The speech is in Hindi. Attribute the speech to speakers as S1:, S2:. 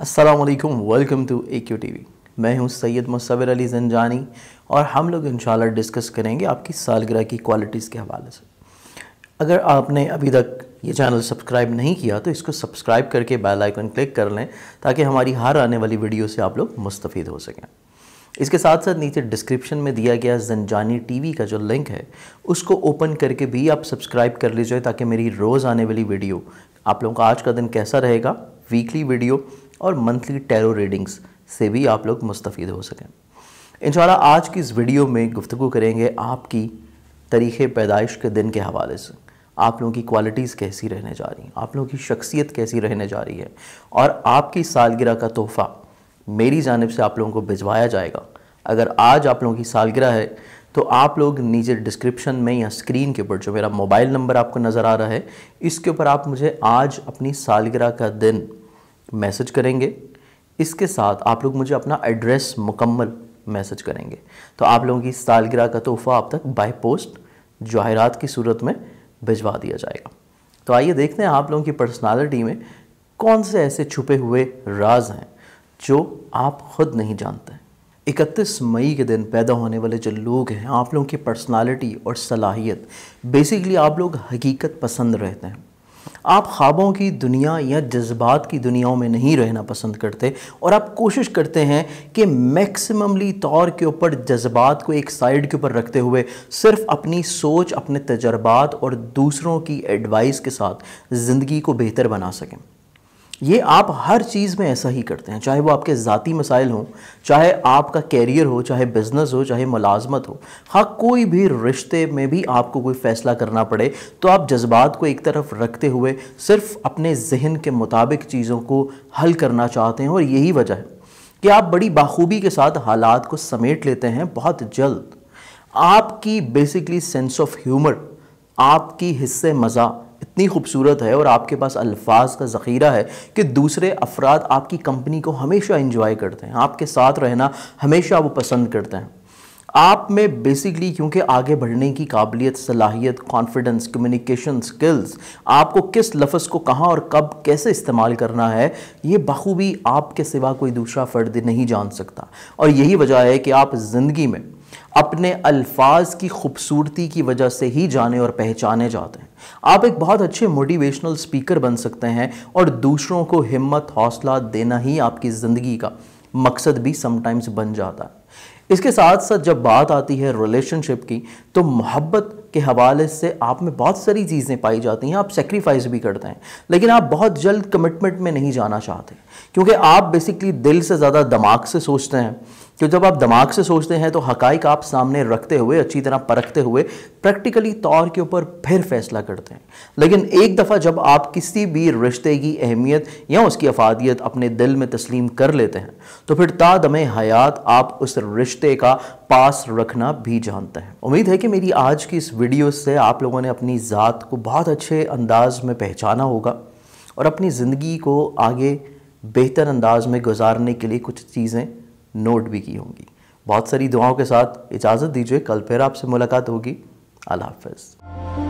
S1: अस्सलाम वालेकुम to A Q T V मैं हूँ सैयद मुसवर अली जंजानी और हम लोग इंशाल्लाह डिस्कस करेंगे आपकी सालगिरह की क्वालिटीज़ के हवाले से। अगर आपने अभी तक ये चैनल सब्सक्राइब नहीं किया तो इसको सब्सक्राइब करके बेल आइकन क्लिक कर लें, ताकि हमारी हर आने वाली वीडियो से आप लोग मुस्तफ़ हो सकें। इसके साथ साथ नीचे डिस्क्रिप्शन में दिया गया जंजानी टीवी का जो लिंक है, उसको ओपन करके भी आप सब्सक्राइब कर लीजिए, ताकि मेरी रोज़ आने वाली वीडियो आप लोगों का आज का दिन कैसा रहेगा। वीकली वीडियो और मंथली टेरो रीडिंग्स से भी आप लोग मुस्तफ़ हो सकें। इन आज की इस वीडियो में गुफ्तु करेंगे आपकी तरीक़े पैदाइश के दिन के हवाले से। आप लोगों की क्वालिटीज़ कैसी रहने जा रही हैं? आप लोगों की शख्सियत कैसी रहने जा रही है? और आपकी सालगिरह का तोहफ़ा मेरी जानब से आप लोगों को भिजवाया जाएगा। अगर आज आप लोगों की सालगिरह है तो आप लोग नीचे डिस्क्रिप्शन में या स्क्रीन के ऊपर जो मेरा मोबाइल नंबर आपको नज़र आ रहा है, इसके ऊपर आप मुझे आज अपनी सालगिरह का दिन मैसेज करेंगे। इसके साथ आप लोग मुझे अपना एड्रेस मुकम्मल मैसेज करेंगे। तो आप लोगों की सालगिरह का तोहफ़ा आप तक बाय पोस्ट जाहिरात की सूरत में भिजवा दिया जाएगा। तो आइए देखते हैं आप लोगों की पर्सनालिटी में कौन से ऐसे छुपे हुए राज हैं जो आप खुद नहीं जानते। इकतीस मई के दिन पैदा होने वाले जो लोग हैं, आप लोगों की पर्सनालिटी और सलाहियत बेसिकली आप लोग हकीकत पसंद रहते हैं। आप ख्वाबों की दुनिया या जज्बात की दुनियाओं में नहीं रहना पसंद करते और आप कोशिश करते हैं कि मैक्सिममली तौर के ऊपर जज्बात को एक साइड के ऊपर रखते हुए सिर्फ़ अपनी सोच, अपने तजर्बात और दूसरों की एडवाइस के साथ ज़िंदगी को बेहतर बना सकें। ये आप हर चीज़ में ऐसा ही करते हैं, चाहे वो आपके ज़ाती मसाइल हों, चाहे आपका कैरियर हो, चाहे बिज़नेस हो, चाहे मुलाजमत हो। हाँ कोई भी रिश्ते में भी आपको कोई फ़ैसला करना पड़े तो आप जज्बात को एक तरफ़ रखते हुए सिर्फ़ अपने जहन के मुताबिक चीज़ों को हल करना चाहते हैं, और यही वजह है कि आप बड़ी बाखूबी के साथ हालात को समेट लेते हैं बहुत जल्द। आपकी बेसिकली सेंस ऑफ़ ह्यूमर आपकी हिस्से मज़ा इतनी खूबसूरत है और आपके पास अल्फाज का ज़ख़ीरा है कि दूसरे अफराद आपकी कंपनी को हमेशा इंजॉय करते हैं, आपके साथ रहना हमेशा वो पसंद करते हैं। आप में बेसिकली क्योंकि आगे बढ़ने की काबिलियत, सलाहियत कॉन्फिडेंस कम्युनिकेशन स्किल्स आपको किस लफ्ज़ को कहाँ और कब कैसे इस्तेमाल करना है, ये बखूबी आपके सिवा कोई दूसरा फ़र्द नहीं जान सकता। और यही वजह है कि आप ज़िंदगी में अपने अल्फाज की खूबसूरती की वजह से ही जाने और पहचाने जाते हैं। आप एक बहुत अच्छे मोटिवेशनल स्पीकर बन सकते हैं और दूसरों को हिम्मत, हौसला देना ही आपकी ज़िंदगी का मकसद भी समटाइम्स बन जाता है। इसके साथ साथ जब बात आती है रिलेशनशिप की तो मोहब्बत के हवाले से आप में बहुत सारी चीज़ें पाई जाती हैं, आप सेक्रीफाइस भी करते हैं। लेकिन आप बहुत जल्द कमिटमेंट में नहीं जाना चाहते, क्योंकि आप बेसिकली दिल से ज़्यादा, दिमाग से सोचते हैं। तो जब आप दिमाग से सोचते हैं तो हकाइक आप सामने रखते हुए, अच्छी तरह परखते हुए, प्रैक्टिकली तौर के ऊपर फिर फैसला करते हैं। लेकिन एक दफ़ा जब आप किसी भी रिश्ते की अहमियत या उसकी अफादियत अपने दिल में तस्लीम कर लेते हैं तो फिर तादम हयात आप उस रिश्ते का पास रखना भी जानते हैं। उम्मीद है कि मेरी आज की इस वीडियो से आप लोगों ने अपनी ज़ात को बहुत अच्छे अंदाज में पहचाना होगा और अपनी ज़िंदगी को आगे बेहतर अंदाज में गुजारने के लिए कुछ चीज़ें नोट भी की होंगी। बहुत सारी दुआओं के साथ इजाज़त दीजिए। कल फिर आपसे मुलाकात होगी। अल्लाह हाफ़